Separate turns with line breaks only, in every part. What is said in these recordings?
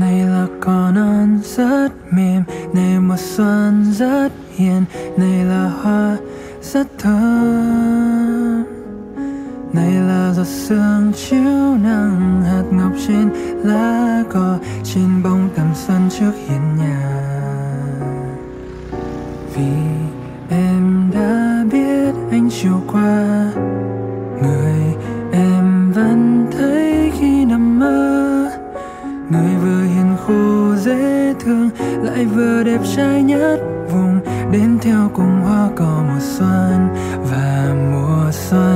này là cỏ non rất mềm, này mùa xuân rất hiền, này là hoa rất thơm. Này là giọt sương chiếu nắng hạt ngọc trên lá cỏ, trên bông tầm xuân trước hiên nhà. Vì em đã biết anh chiều qua dễ thương, lại vừa đẹp trai nhất vùng, đến theo cùng hoa cỏ mùa xuân và mùa xuân.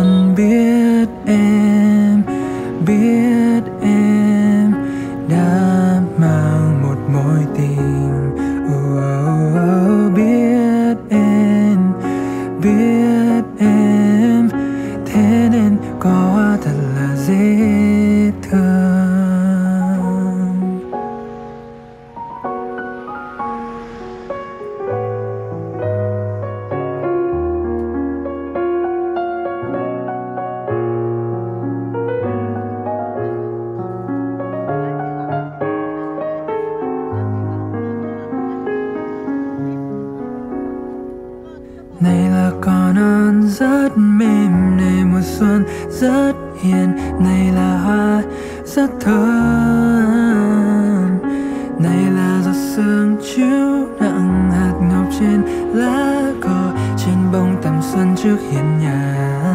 Rất hiền. Này là hoa rất thơm. Này là giọt sương chiếu nặng hạt ngọc trên lá cỏ. Trên bông tầm xuân trước hiên nhà.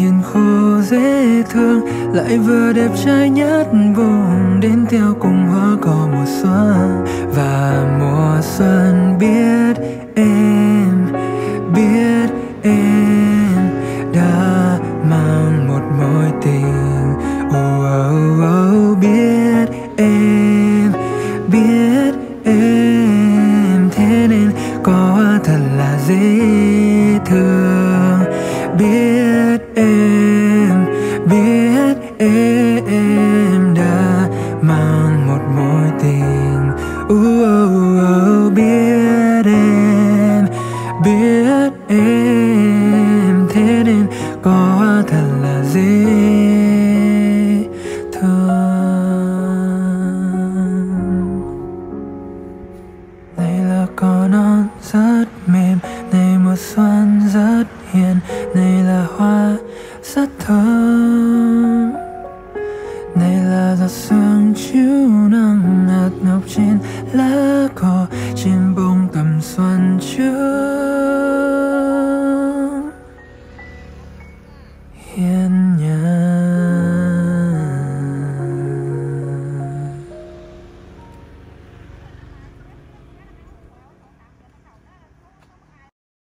Hiền khô dễ thương lại vừa đẹp trai nhất vùng đến theo cùng hoa cỏ mùa xuân. Và mùa xuân biết em biết em đã mang một mối tình. Oh, oh, oh, biết em biết em thế nên có thật là dễ thương biết hiền này là hoa rất thơm. Này là giọt sương chiếu nắng ngạt ngọc trên lá cỏ.